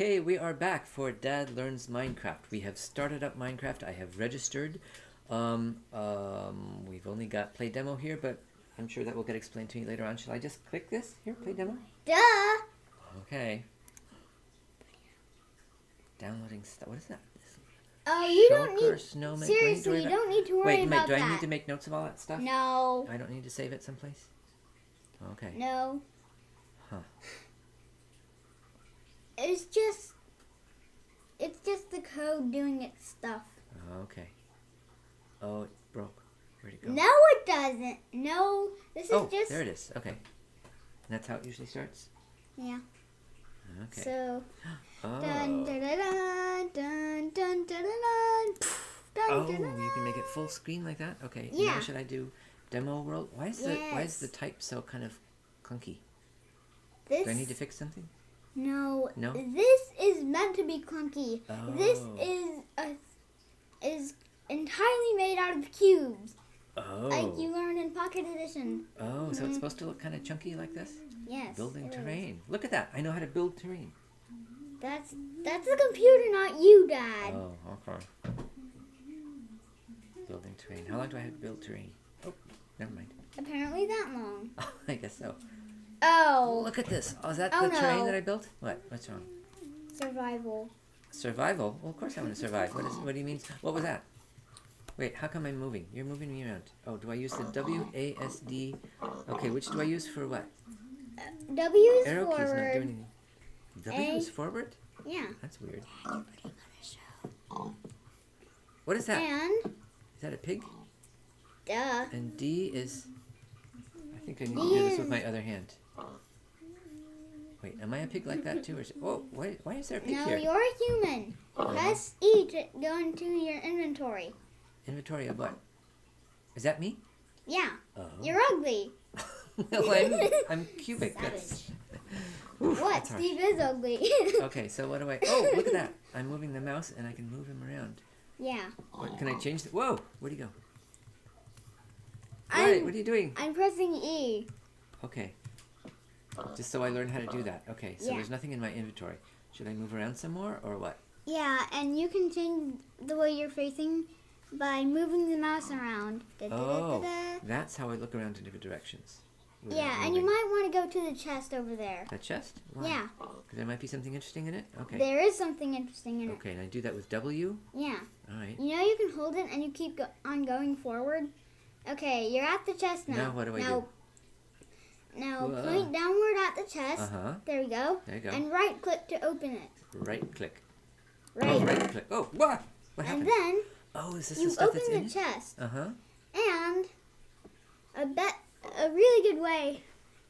Okay, we are back for Dad Learns Minecraft. We have started up Minecraft. I have registered. Um, um, we've only got play demo here, but I'm sure that will get explained to me later on. Shall I just click this? Here, play demo. Duh. Okay. Downloading stuff. What is that? Oh, you don't Shulker, need. snowman. Seriously, worry you don't need to worry Wait, wait, about do I need to make notes of all that stuff? No. I don't need to save it someplace? Okay. No. Huh it's just it's just the code doing its stuff. Oh, okay. Oh, it broke. Where'd it go? No, it doesn't. No, this oh, is just. there it is. Okay. And that's how it usually starts. Yeah. Okay. So. oh. Dun dun dun dun dun dun dun. dun. Dun, oh, dun, dun, you can make it full screen like that. Okay. Yeah. Should I do demo world? Why is yes. the why is the type so kind of clunky? This... Do I need to fix something? No. No? This is meant to be clunky. This Oh. is a, is entirely made out of cubes, Oh. like you learned in Pocket Edition. Oh, so Mhm. it's supposed to look kind of chunky like this? Yes. Building it is. terrain. Look at that. I know how to build terrain. That's that's the computer, not you, Dad. Oh, okay. Building terrain. How long do I have to build terrain? Oh, never mind. Apparently that long. I guess so. Oh, Look at this. Oh, is that Oh, the terrain no. that I built? What? What's wrong? survival. Survival? Well, of course I want to survive. What is? What do you mean? What was that? Wait, how come I'm moving? You're moving me around. Oh, do I use the W A S D? Okay, which do I use for what? W is Arrow key's not doing forward. anything. W A. is forward? Yeah. That's weird. What is that? And Is that a pig? duh. And D is. I think I need to do this with my other hand. Wait, am I a pig like that too? Or is whoa, why, why is there a pig No, here? you're a human. Press E to go into your inventory. Inventory of what? Is that me? Yeah. Oh. You're ugly. well, I'm, I'm cubic. Oof, What? Steve is ugly. Okay, so what do I? Oh, look at that! I'm moving the mouse and I can move him around. Yeah. What, can I change the? Whoa! Where'd he go? I'm- Right, what are you doing? I'm pressing E. Okay. Just so I learn how to do that. Okay, so Yeah. there's nothing in my inventory. Should I move around some more or what? Yeah, and you can change the way you're facing by moving the mouse around. Oh, Da-da-da-da-da. that's how I look around in different directions. Yeah, and you might want to go to the chest over there. That chest? Why? Yeah, 'Cause there might be something interesting in it? Okay. there is something interesting in it. Okay, and I do that with W? Yeah. Alright. You know you can hold it and you keep go- on going forward. Okay, you're at the chest now. Now what do I now, do? Now Whoa. point downward at the chest. Uh huh. There we go. There you go. And right click to open it. right click. Right. Oh, right click. Oh, what? What and then oh, is this the you stuff open that's the in chest. Uh huh. And a bet a really good way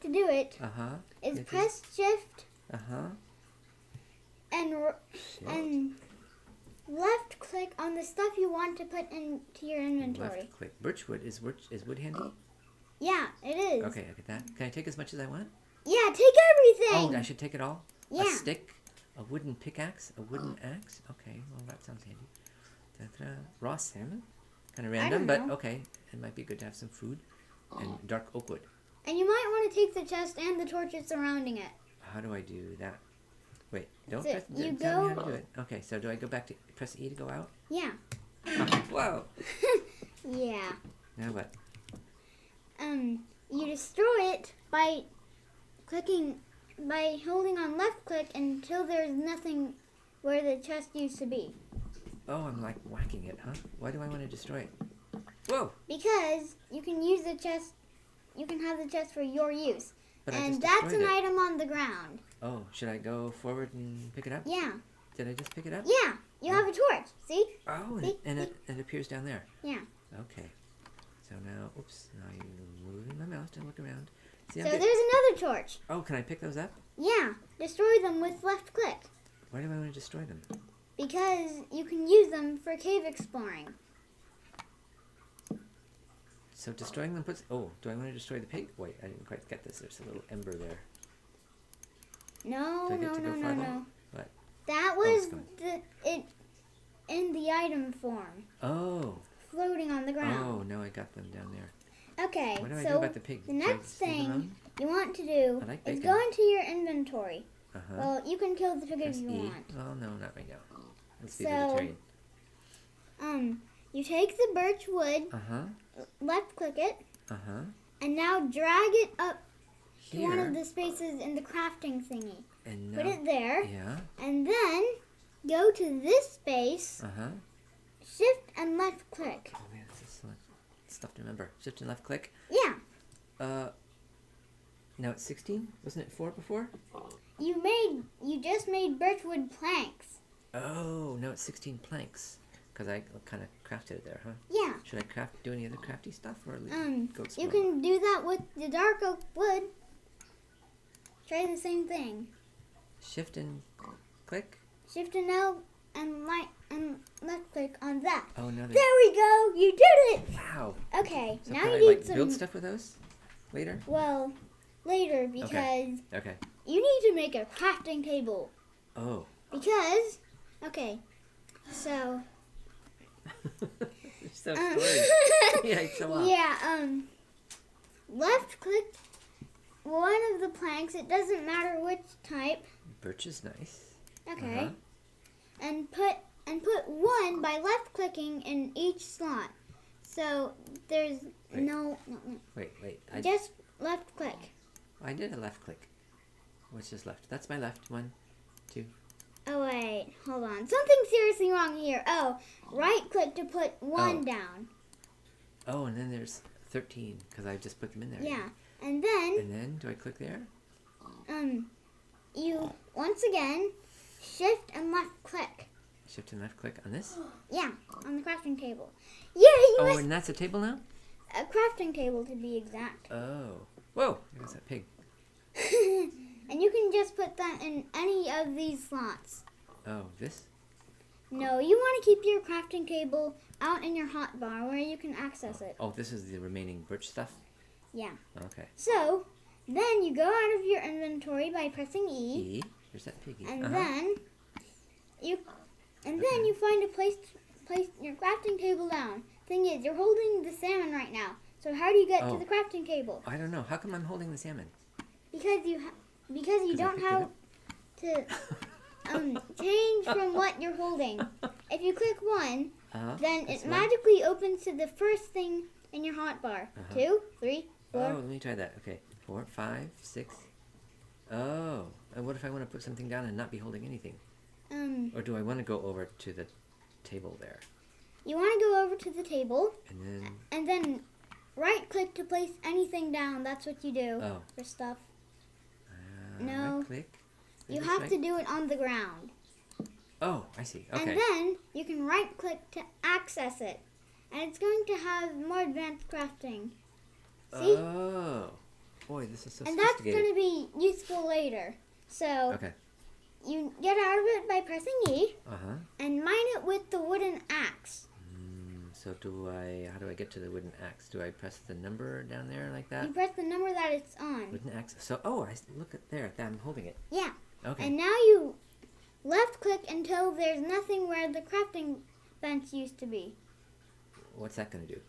to do it Uh huh. is is- press shift Uh huh. and r- and left click on the stuff you want to put into your inventory. Left click. Birchwood is wood is wood handy? Yeah, it is. Okay, I get that. Can I take as much as I want? Yeah, take everything. Oh, I should take it all. Yeah. A stick, a wooden pickaxe, a wooden axe. Okay, well that sounds handy. Da-da. Raw salmon, kind of random, but okay. It might be good to have some food and dark oak wood. And you might want to take the chest and the torches surrounding it. How do I do that? Wait, don't So press. you don't tell me how go- do it. Okay, so do I go back to press E to go out? Yeah. Ah, whoa! yeah. Now what? Um, you destroy it by clicking, by holding on left click until there's nothing where the chest used to be. Oh, I'm like whacking it, huh? Why do I want to destroy it? Whoa! Because you can use the chest, you can have the chest for your use. But and that's an it. item on the ground. Oh, should I go forward and pick it up? Yeah. Did I just pick it up? Yeah. You have a torch. See? Oh, and, See? it, and it, it appears down there. Yeah. Okay. So now, oops, now you're moving my mouse to look around. See, So there's another torch. oh, can I pick those up? Yeah. Destroy them with left click. Why do I want to destroy them? Because you can use them for cave exploring. So destroying them puts. Oh, do I want to destroy the pig? Wait, I didn't quite get this. There's a little ember there. No, Do I get no, no, no, no. What? That Oh, was the it in the item form, Oh. Floating on the ground. Oh, no, I got them down there. Okay, What do I do so about the pig? the next thing you want to do like is go into your inventory Uh-huh. Well, you can kill the pig if you want. Well, no, not right now. Let's So- vegetarian. Um, you take the birch wood, Uh-huh. left click it, Uh-huh. and now drag it up to one of the spaces in the crafting thingy. and Put it there, Yeah. and then go to this space, Uh-huh. Shift and left click. Oh man, this is so much stuff to remember. Shift and left click. Yeah, Uh now it's 16? Wasn't it 4 before? you made, you just made birchwood planks. Oh, now it's 16 planks. Because I kind of crafted it there, huh? Yeah, Should I craft do any other crafty stuff or leave- um, go you can do that with the dark oak wood. Try the same thing. Shift and click. Shift and L and right and left click on that. Oh, no! There we go. You did it. Wow. Okay, So now you I need like some. build stuff with those later? Well, later because Okay. you need to make a crafting table. Oh. Because, okay, so. So um, yeah, so yeah, um, left click one of the planks. It doesn't matter which type. Birch is nice. Okay, Uh-huh. And put and put one by left clicking in each slot. So there's Wait. no, no, no Wait, wait. I, just left click. I did a left click. What's is left? That's my left. One, two. Oh wait, hold on. Something seriously wrong here. Oh, right click to put one Oh. down. Oh, and then there's 13 because I just put them in there. Yeah, and then And then do I click there? um, you once again shift and left click. Shift and left click on this. Yeah, on the crafting table. Yeah, you Oh, missed and that's a table now? a crafting table to be exact. Oh. Whoa, there's that pig. and you can just put that in any of these slots. Oh, this? No, you want to keep your crafting table out in your hotbar where you can access it. Oh, this is the remaining birch stuff? Yeah. Okay. So, then you go out of your inventory by pressing E, E. There's that piggy. and uh-huh. then you and Okay. then you find a place to place your crafting table down. Thing is, you're holding the salmon right now. So how do you get Oh. to the crafting table? I don't know. How come I'm holding the salmon? Because you ha- because you 'Cause I don't have to um change from what you're holding. If you click one, Uh-huh. then That's it one. magically opens to the first thing in your hotbar. Uh-huh. Two, three, four. Oh, let me try that. Okay. Four, five, six. Oh. And what if I want to put something down and not be holding anything? Um, Or do I want to go over to the table there? you want to go over to the table And then. and then right click to place anything down. That's what you do Oh. for stuff. Uh, No. Right click. You have right? to do it on the ground. Oh, I see. Okay. And then you can right click to access it. And it's going to have more advanced crafting. See? Oh. Boy, this is so and that's going to be useful later. So Okay. you get out of it by pressing E Uh huh. and mine it with the wooden axe. Mm, so do I? How do I get to the wooden axe? Do I press the number down there like that? You press the number that it's on. Wooden axe. So oh, I look at there. I'm holding it. Yeah. Okay. And now you left click until there's nothing where the crafting bench used to be. What's that going to do?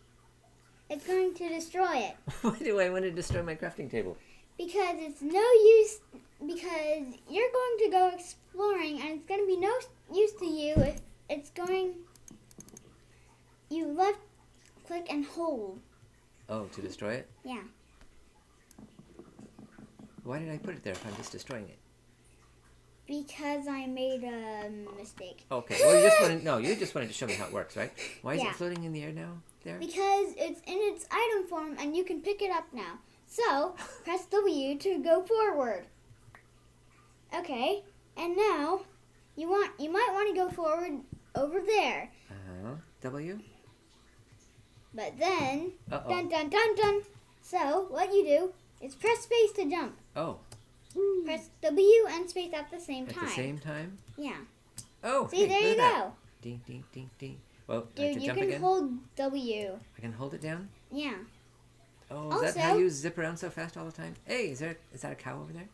It's going to destroy it Why do I want to destroy my crafting table? because it's no use because you're going to go exploring and it's going to be no use to you if it's going you left click and hold. Oh, to destroy it? Yeah. Why did I put it there if I'm just destroying it? Because I made a mistake. Okay. Well, you just wanted no. You just wanted to show me how it works, right? Why is Yeah. it floating in the air now? There. Because it's in its item form and you can pick it up now. So, press W to go forward. Okay, and now you want you might want to go forward over there. Uh huh. W. But then Uh dun oh. dun dun dun. dun. So, what you do is press space to jump. Oh, Press W and space at the same at time. At the same time. Yeah. Oh. See, hey, there you that. go. Ding ding ding ding. Well, do I have Dude, to you can again. hold W. I can hold it down. Yeah. Oh, is that how you zip around so fast all the time? Hey, is there is that a cow over there?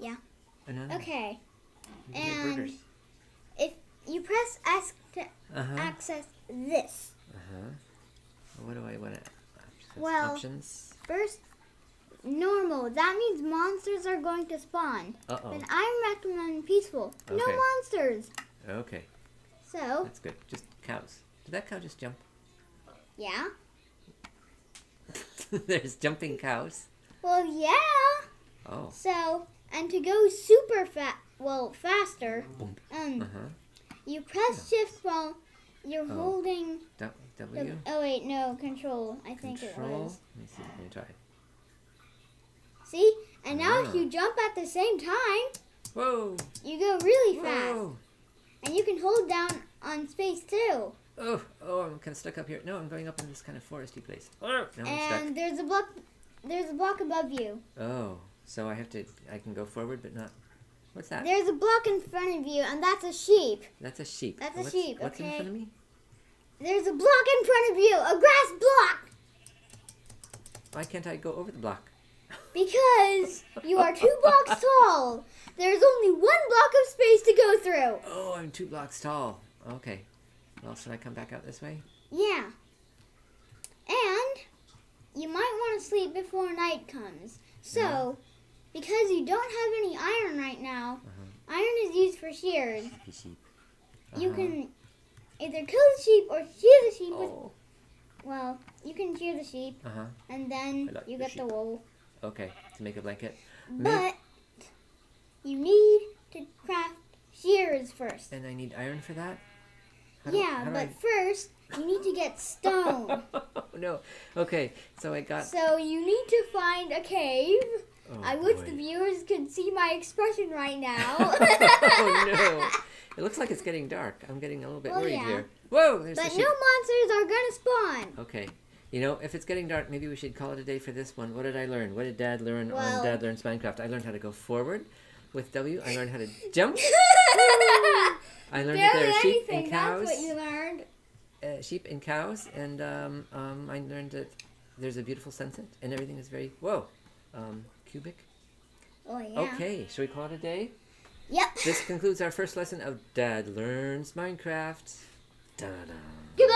Yeah. Another. Okay. And- If you press S to Uh huh. access this, Uh huh. What do I want to? Well- options. First, normal. That means monsters are going to spawn. Uh oh. Then I recommend peaceful. No Okay. monsters. Okay, So, that's good. Just cows. Did that cow just jump? yeah. There's jumping cows. Well, yeah. Oh. So, and to go super fast, well, faster, um, Uh huh. you press shift while you're Oh. holding. Du- The, W. oh wait, no, control. I think Control. it was. Let me see. Let me try. See, and now if Ah. you jump at the same time, Whoa. you go really fast, Whoa. And you can hold down on space too. Oh, oh, I'm kind of stuck up here. No, I'm going up in this kind of foresty place. Oh, now I'm stuck. and there's a block. There's a block above you. Oh, so I have to, I can go forward, but not. What's that? There's a block in front of you, and that's a sheep. That's a sheep. That's a what's, sheep, What's in okay. front of me? There's a block in front of you, a grass block, Why can't I go over the block? Because you are two blocks tall. There's only one block of space to go through. Oh, I'm two blocks tall. Okay. Well, should I come back out this way? Yeah. And you might want to sleep before night comes. So, because you don't have any iron right now, Uh-huh. iron is used for shears. The sheep. You Uh-huh. can either kill the sheep or shear the sheep with, Oh. well, you can shear the sheep Uh huh. and then like you the get the wool. Okay. To make a blanket. But you need to craft shears first. And I need iron for that. How yeah, do but first you need to get stone. Oh, no. Okay. So I got. so you need to find a cave. Oh, I wish boy. the viewers could see my expression right now. oh no! It looks like it's getting dark. I'm getting a little bit Well, worried yeah. here. Whoa! There's the But no monsters are gonna spawn. Okay. You know, if it's getting dark, maybe we should call it a day for this one. What did I learn? What did Dad learn Well- on Dad Learns Minecraft? I learned how to go forward with W. I learned how to jump. I learned that there are sheep anything. and That's cows. what you learned. Uh, sheep and cows, and um, um, I learned that there's a beautiful sunset, and everything is very whoa, um, cubic. Oh yeah. Okay, shall we call it a day? Yep. This concludes our first lesson of Dad Learns Minecraft. Da-da. Goodbye.